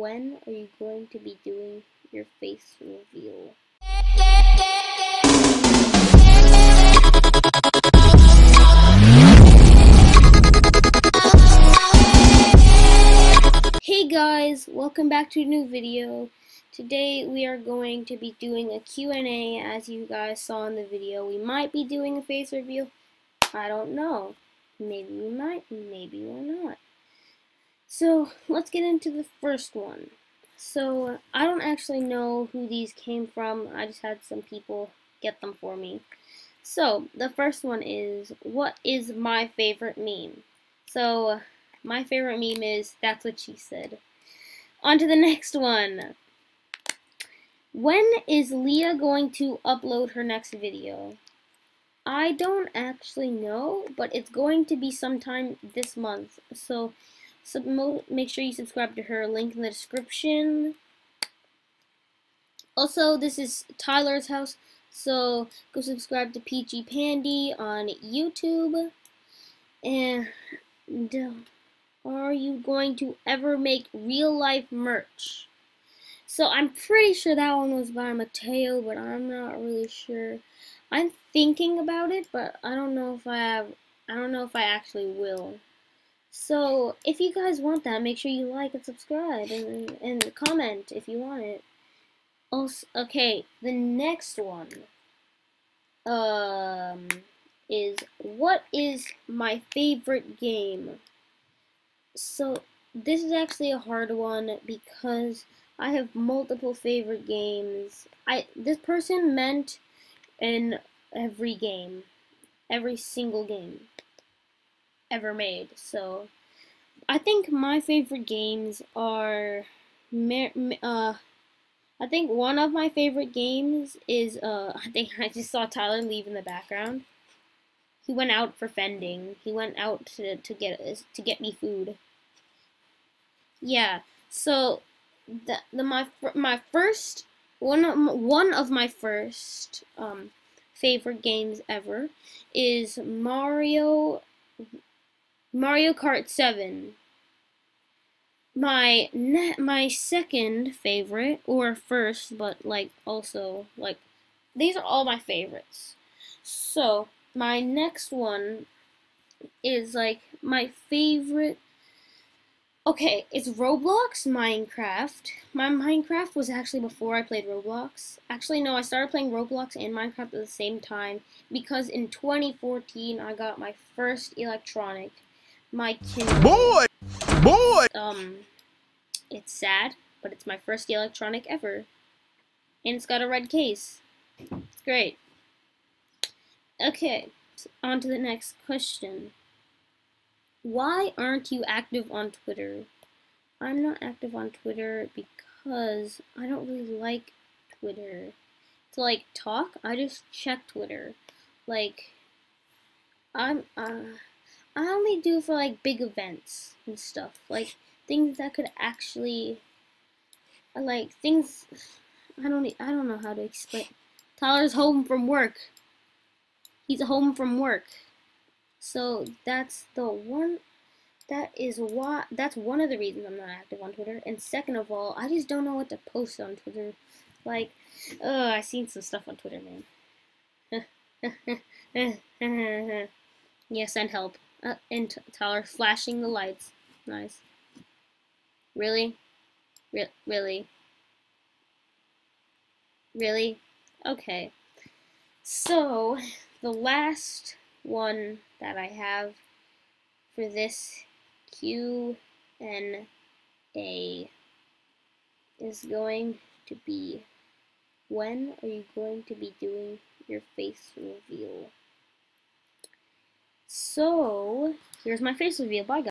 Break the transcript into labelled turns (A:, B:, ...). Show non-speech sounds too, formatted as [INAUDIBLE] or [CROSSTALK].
A: when are you going to be doing your face reveal? Hey guys, welcome back to a new video. Today we are going to be doing a Q&A as you guys saw in the video. We might be doing a face reveal. I don't know. Maybe we might, maybe not. So let's get into the first one. So I don't actually know who these came from. I just had some people get them for me. So the first one is, what is my favorite meme? So my favorite meme is, that's what she said. On to the next one. When is Leah going to upload her next video? I don't actually know, but it's going to be sometime this month. So make sure you subscribe to her. Link in the description. Also, this is Tyler's house, so go subscribe to Peachy Pandi on YouTube. And are you going to ever make real life merch? So I'm pretty sure that one was by Mateo, but I'm not really sure. I'm thinking about it, but I don't know if I have. I don't know if I actually will. So, if you guys want that, make sure you like and subscribe and, and comment if you want it. Also, okay, the next one um, is what is my favorite game? So, this is actually a hard one because I have multiple favorite games. I This person meant in every game, every single game ever made. So I think my favorite games are uh I think one of my favorite games is uh [LAUGHS] I think I just saw Tyler leave in the background. He went out for fending. He went out to to get to get me food. Yeah. So the the my my first one of, one of my first um favorite games ever is Mario Mario Kart 7. My my second favorite, or first, but like also like these are all my favorites. So my next one is like my favorite. Okay, it's Roblox Minecraft. My Minecraft was actually before I played Roblox. Actually, no, I started playing Roblox and Minecraft at the same time because in 2014 I got my first electronic my Kindle.
B: Boy! Boy!
A: Um, it's sad, but it's my first electronic ever. And it's got a red case. It's great. Okay, on to the next question. Why aren't you active on Twitter? I'm not active on Twitter because I don't really like Twitter. To like talk, I just check Twitter. Like, I'm, uh, I only do for like big events and stuff, like things that could actually, like things. I don't. I don't know how to explain. Tyler's home from work. He's home from work, so that's the one. That is why. That's one of the reasons I'm not active on Twitter. And second of all, I just don't know what to post on Twitter. Like, oh, I seen some stuff on Twitter, man. [LAUGHS] yes, and help. Uh, and Tyler flashing the lights. Nice. Really? Re really? Really? Okay. So, the last one that I have for this Q and A is going to be when are you going to be doing your face reveal? So, here's my face reveal. Bye, guys.